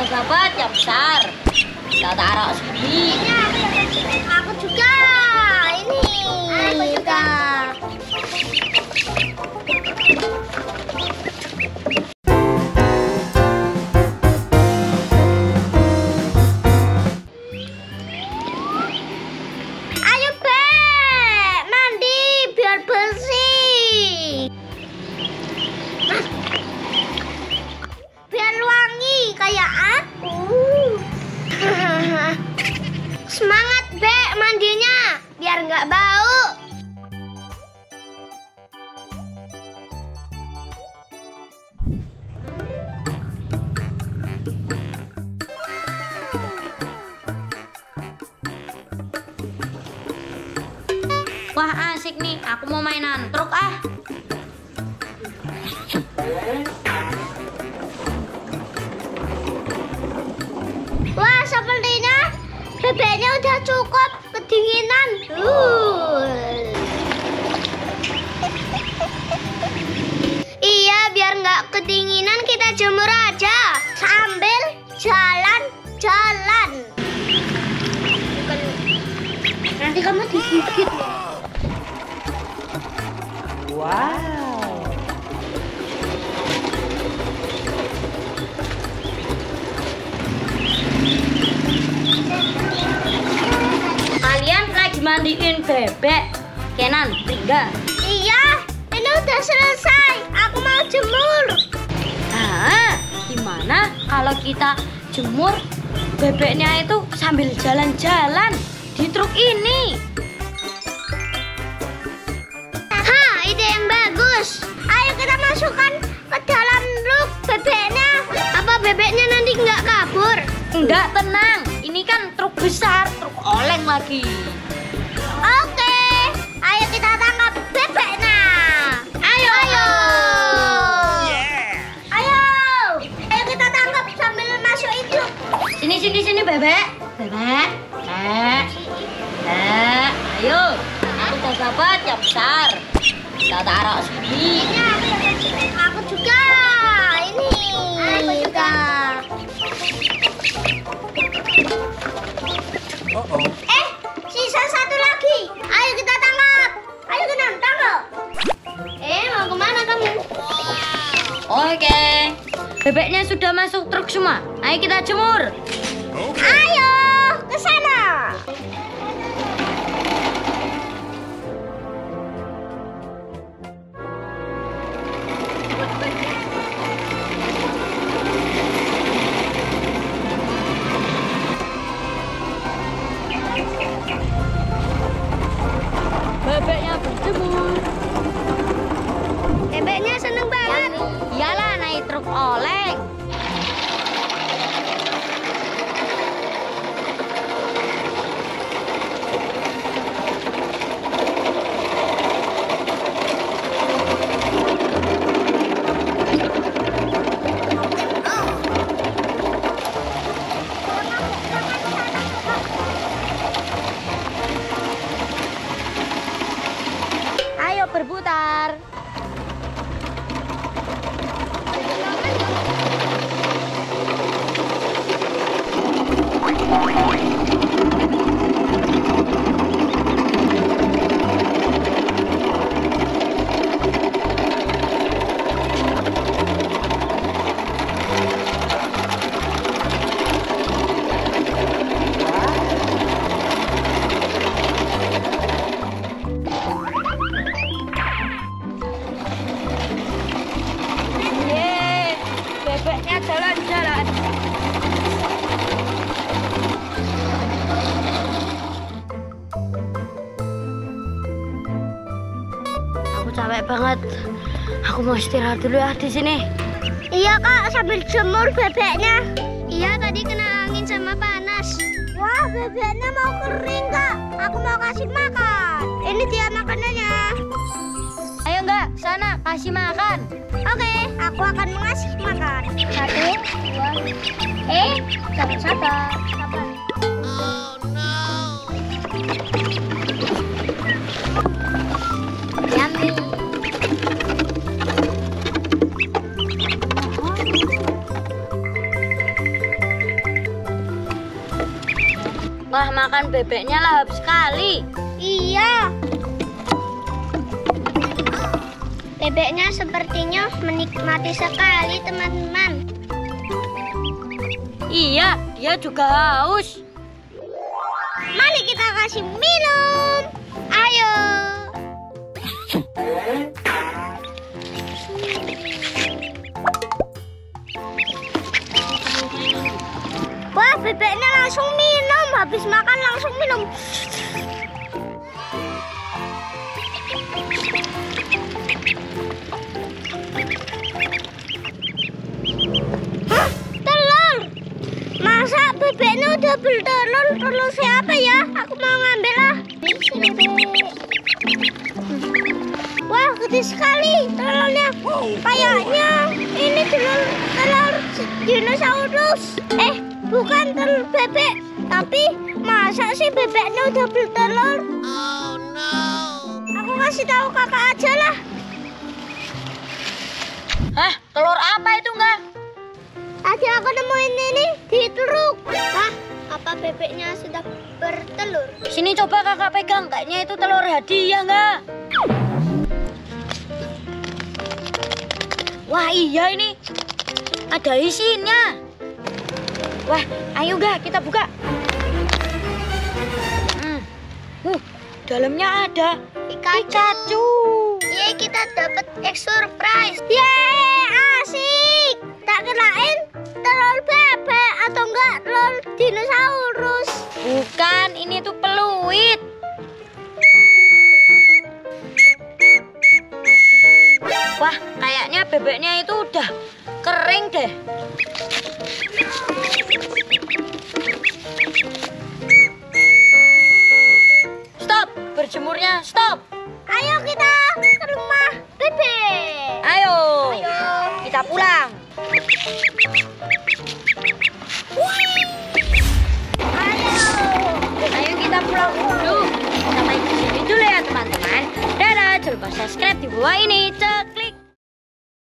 udah dapat yang besar. Kita taruh sini. Wah asik nih, aku mau mainan truk ah. Wah, sepertinya bebeknya udah cukup kedinginan. Uh. Loh. Wow. Kalian lagi mandiin bebek. Kenan, Ringga. Iya, ini udah selesai. Aku mau jemur. Ah, gimana kalau kita jemur bebeknya itu sambil jalan-jalan di truk ini? Bagus. Ayo kita masukkan ke dalam truk bebeknya. Apa bebeknya nanti nggak kabur? Enggak, tenang. Ini kan truk besar, truk oleng lagi. Oke, ayo kita tangkap bebeknya. Ayo. Ayo. Ayo. Ayo kita tangkap sambil masuk itu. Sini, sini, sini, bebek. Bebek. Bebek. Bebek. Ayo. Aku udah dapat yang besar. Kita taruh sini. Aku juga. Ini. Aku juga. Eh, sisa satu lagi. Ayo kita tangkap. Ayo kita tangkap. Eh, mau ke mana kamu? Oke. Bebeknya sudah masuk truk semua. Ayo kita jemur. Ayo ke sana. Capek banget. Aku mau istirahat dulu ya di sini. Iya kak, sambil jemur bebeknya. Iya tadi kena angin sama panas. Wah bebeknya mau kering kak. Aku mau kasih makan. Ini dia makanannya. Ayo enggak, sana kasih makan. Oke, aku akan mengasih makan. Satu, dua. Eh, sabar sabar. Sabar. Makan bebeknya lahap sekali. Iya. Bebeknya sepertinya menikmati sekali, teman-teman. Iya, dia juga haus. Mari kita kasih minum. Ayo. Wah, bebeknya langsung. Habis makan langsung minum. Hah? Telur. Masa bebeknya udah bertelur? Telur siapa ya? Aku mau ngambil lah. Wah, gede sekali telurnya. Kayaknya ini telur telur dinosaurus. Eh, bukan telur bebek, tapi masa sih bebeknya udah bertelur? Oh no. Aku kasih tahu kakak aja lah. Hah, telur apa itu enggak? Tadi aku nemuin ini di truk. Hah? Apa bebeknya sudah bertelur? Sini coba kakak pegang, kayaknya itu telur hadiah enggak? Wah iya ini, ada isinya. Wah, ayo enggak kita buka. Hmm. Uh, dalamnya ada Pikachu. Yeay, kita dapat X surprise. Yeay, asik. Tak kirain telur bebek atau enggak telur dinosaurus. Bukan, ini tuh peluit. Wah, kayaknya bebeknya itu udah kering deh. Stop, berjemurnya stop. Ayo kita ke rumah bebek. Ayo, Ayo. kita pulang. Ayo. Ayo kita pulang dulu. Sampai di sini dulu ya teman-teman. Dadah, jangan lupa subscribe di bawah ini.